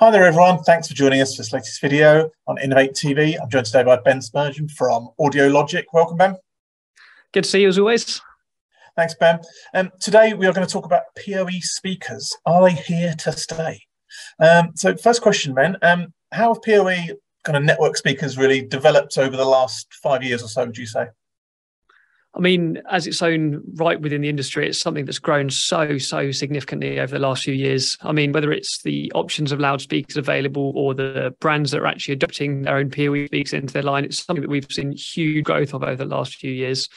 Hi there, everyone. Thanks for joining us for this latest video on Inavate TV. I'm joined today by Ben Spurgeon from Audiologic. Welcome, Ben. Good to see you as always. Thanks, Ben. Um, today we are going to talk about PoE speakers. Are they here to stay? Um, so, first question, Ben. Um, how have PoE kind of network speakers really developed over the last five years or so? Would you say? I mean, as its own right within the industry, it's something that's grown so, so significantly over the last few years. I mean, whether it's the options of loudspeakers available or the brands that are actually adopting their own PoE speakers into their line, it's something that we've seen huge growth of over the last few years.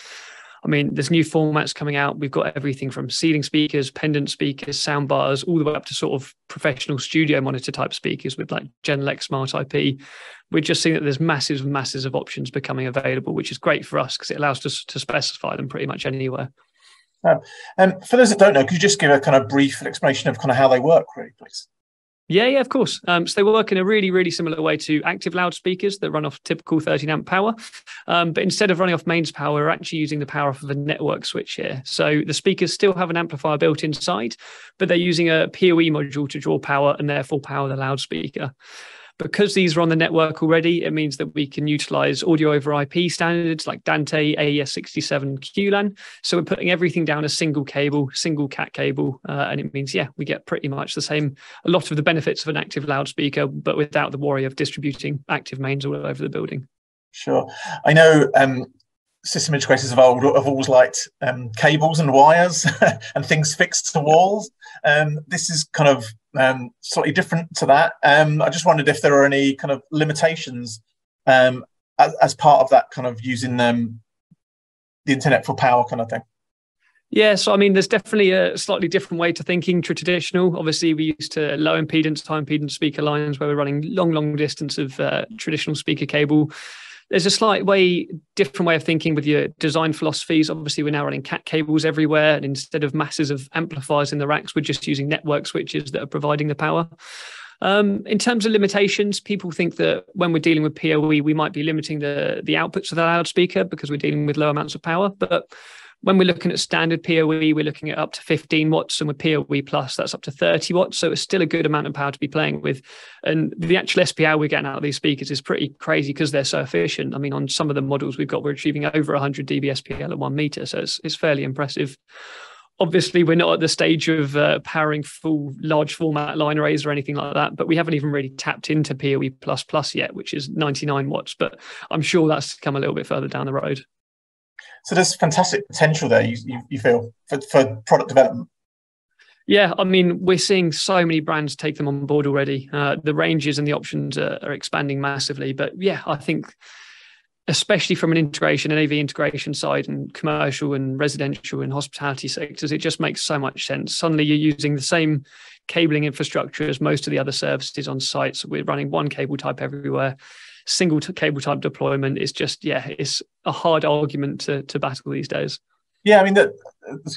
I mean, there's new formats coming out. We've got everything from ceiling speakers, pendant speakers, sound bars, all the way up to sort of professional studio monitor type speakers with like Genelec Smart IP. We're just seeing that there's masses and masses of options becoming available, which is great for us because it allows us to specify them pretty much anywhere. Um, and for those that don't know, could you just give a kind of brief explanation of kind of how they work, really, please? Yeah, yeah, of course. Um, so they work in a really, really similar way to active loudspeakers that run off typical 13 amp power. Um, but instead of running off mains power, we're actually using the power off of a network switch here. So the speakers still have an amplifier built inside, but they're using a PoE module to draw power and therefore power the loudspeaker. Because these are on the network already, it means that we can utilize audio over IP standards like Dante AES67 Q-LAN. So we're putting everything down a single cable, single cat cable, uh, and it means yeah, we get pretty much the same, a lot of the benefits of an active loudspeaker, but without the worry of distributing active mains all over the building. Sure, I know. Um, system integrators of old have always liked um, cables and wires and things fixed to walls. Um, this is kind of um, slightly different to that. Um, I just wondered if there are any kind of limitations um, as, as, part of that kind of using um, the internet for power kind of thing. Yeah, so I mean, there's definitely a slightly different way to thinking to traditional. Obviously, we used to low impedance, high impedance speaker lines where we're running long, long distance of uh, traditional speaker cable there's a slight way different way of thinking with your design philosophies. Obviously, we're now running cat cables everywhere, and instead of masses of amplifiers in the racks, we're just using network switches that are providing the power. Um, in terms of limitations, people think that when we're dealing with PoE, we might be limiting the the outputs of the loudspeaker because we're dealing with low amounts of power. But when we're looking at standard PoE, we're looking at up to 15 watts, and with PoE Plus, that's up to 30 watts. So it's still a good amount of power to be playing with. And the actual SPL we're getting out of these speakers is pretty crazy because they're so efficient. I mean, on some of the models we've got, we're achieving over 100 dB SPL at one meter. So it's, it's fairly impressive. Obviously, we're not at the stage of uh, powering full large format line arrays or anything like that, but we haven't even really tapped into PoE Plus Plus yet, which is 99 watts. But I'm sure that's come a little bit further down the road. So there's fantastic potential there. You, you, you feel for, for product development. Yeah, I mean, we're seeing so many brands take them on board already. Uh, the ranges and the options are, are, expanding massively. But yeah, I think, especially from an integration, an AV integration side, and commercial and residential and hospitality sectors, it just makes so much sense. Suddenly, you're using the same cabling infrastructure as most of the other services on site. So we're running one cable type everywhere single cable type deployment is just yeah it's a hard argument to, to battle these days. Yeah i mean that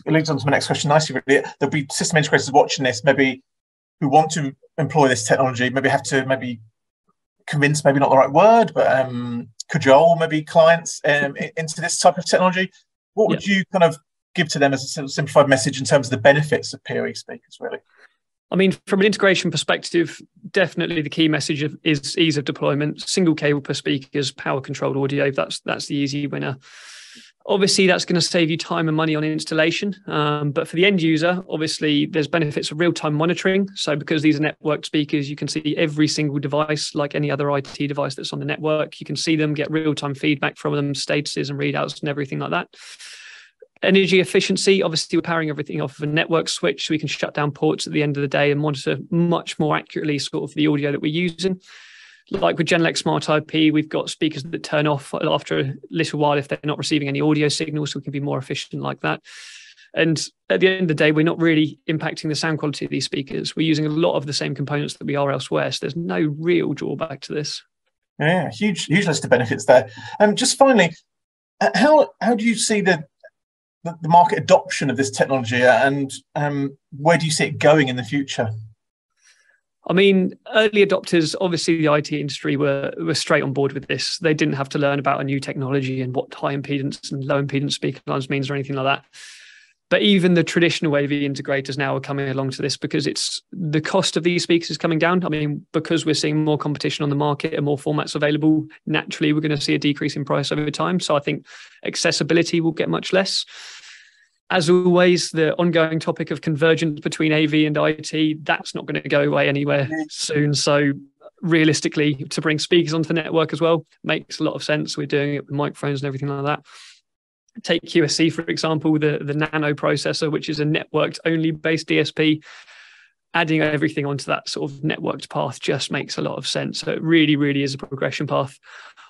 leads on to my next question nicely really. There'll be system integrators watching this maybe who want to employ this technology maybe have to maybe convince maybe not the right word but um cajole maybe clients um, into this type of technology. What would yeah. you kind of give to them as a simplified message in terms of the benefits of PoE speakers really I mean, from an integration perspective, definitely the key message is ease of deployment. Single cable per speakers, power controlled audio. That's that's the easy winner. Obviously, that's going to save you time and money on installation. Um, but for the end user, obviously, there's benefits of real time monitoring. So, because these are network speakers, you can see every single device, like any other IT device that's on the network. You can see them, get real time feedback from them, statuses and readouts, and everything like that energy efficiency obviously we're powering everything off of a network switch so we can shut down ports at the end of the day and monitor much more accurately sort of the audio that we're using like with Genelec Smart IP, we've got speakers that turn off after a little while if they're not receiving any audio signals, so we can be more efficient like that. And at the end of the day, we're not really impacting the sound quality of these speakers. We're using a lot of the same components that we are elsewhere. So there's no real drawback to this. Yeah, huge, huge list of benefits there. And um, just finally, uh, how how do you see the the, the market adoption of this technology and um, where do you see it going in the future? I mean, early adopters, obviously the IT industry were were straight on board with this. They didn't have to learn about a new technology and what high impedance and low impedance speaker lines means or anything like that. but even the traditional AV integrators now are coming along to this because it's the cost of these speakers is coming down. I mean, because we're seeing more competition on the market and more formats available, naturally we're going to see a decrease in price over time. So I think accessibility will get much less. As always, the ongoing topic of convergence between AV and IT, that's not going to go away anywhere soon. So realistically, to bring speakers onto the network as well makes a lot of sense. We're doing it with microphones and everything like that take QSC, for example, the, the nano processor, which is a networked only based DSP, adding everything onto that sort of networked path just makes a lot of sense. So it really, really is a progression path.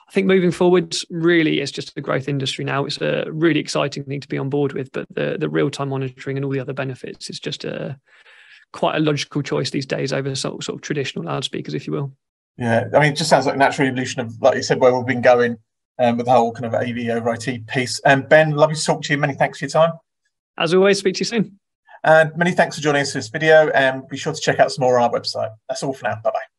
I think moving forwards, really, it's just a growth industry now. It's a really exciting thing to be on board with, but the, the real time monitoring and all the other benefits is just a quite a logical choice these days over sort of, sort of traditional loudspeakers, if you will. Yeah, I mean, it just sounds like a natural evolution of, like you said, where we've been going um, with the whole kind of AV over IT piece. And um, Ben, lovely to talk to you. Many thanks for your time. As always, speak to you soon. And many thanks for joining us for this video. And be sure to check out some more on our website. That's all for now. Bye bye.